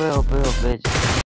不要不要不要！